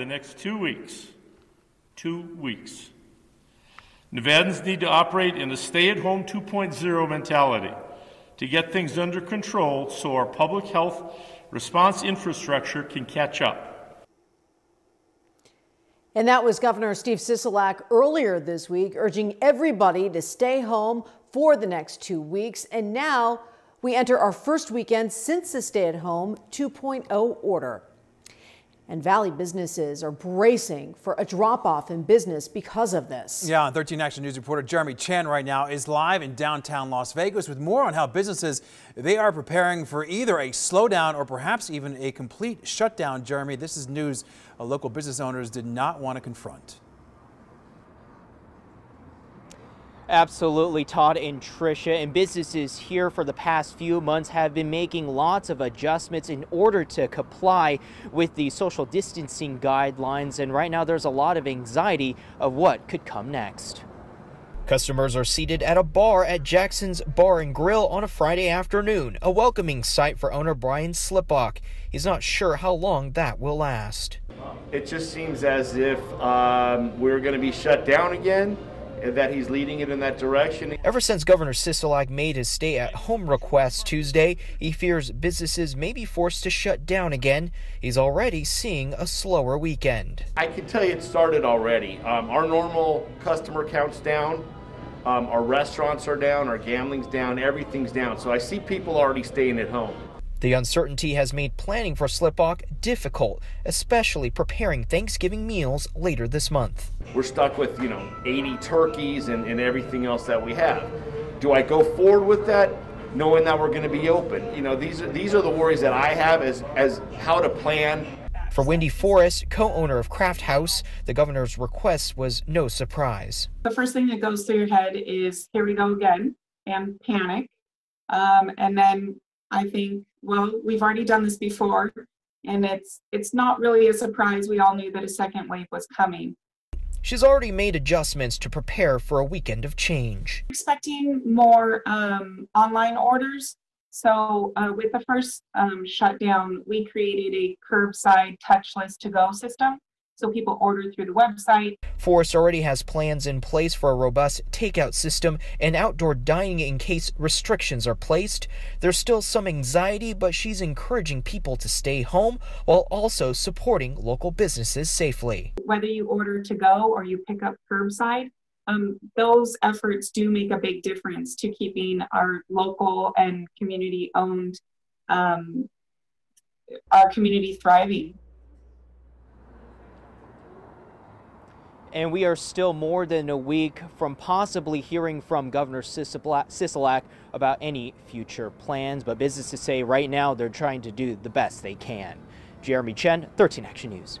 The next two weeks, two weeks, Nevadans need to operate in a stay at home 2.0 mentality to get things under control so our public health response infrastructure can catch up. And that was Governor Steve Sisolak earlier this week, urging everybody to stay home for the next two weeks. And now we enter our first weekend since the stay at home 2.0 order. And Valley businesses are bracing for a drop off in business because of this. Yeah, 13 Action News reporter Jeremy Chen right now is live in downtown Las Vegas with more on how businesses they are preparing for either a slowdown or perhaps even a complete shutdown. Jeremy, this is news local business owners did not want to confront. Absolutely, Todd and Tricia. And businesses here for the past few months have been making lots of adjustments in order to comply with the social distancing guidelines. And right now, there's a lot of anxiety of what could come next. Customers are seated at a bar at Jackson's Bar and Grill on a Friday afternoon, a welcoming sight for owner Brian Slipbach. He's not sure how long that will last. It just seems as if um, we're going to be shut down again that he's leading it in that direction. Ever since Governor Sisolak made his stay at home request Tuesday, he fears businesses may be forced to shut down again. He's already seeing a slower weekend. I can tell you it started already. Um, our normal customer count's down. Um, our restaurants are down, our gambling's down, everything's down. So I see people already staying at home. The uncertainty has made planning for Slipbach difficult, especially preparing Thanksgiving meals later this month. We're stuck with, you know, 80 turkeys and, and everything else that we have. Do I go forward with that? knowing that we're going to be open. You know, these are these are the worries that I have as as how to plan. For Wendy Forrest, co-owner of Craft House, the governor's request was no surprise. The first thing that goes through your head is here we go again and panic. Um, and then I think, well, we've already done this before, and it's it's not really a surprise. We all knew that a second wave was coming. She's already made adjustments to prepare for a weekend of change. Expecting more um, online orders. So, uh, with the first um, shutdown, we created a curbside touchless to go system so people order through the website. Forrest already has plans in place for a robust takeout system and outdoor dining in case restrictions are placed. There's still some anxiety, but she's encouraging people to stay home while also supporting local businesses safely. Whether you order to go or you pick up curbside, um, those efforts do make a big difference to keeping our local and community owned um, our community thriving. And we are still more than a week from possibly hearing from Governor Sisolak about any future plans. But businesses say right now they're trying to do the best they can. Jeremy Chen, 13 Action News.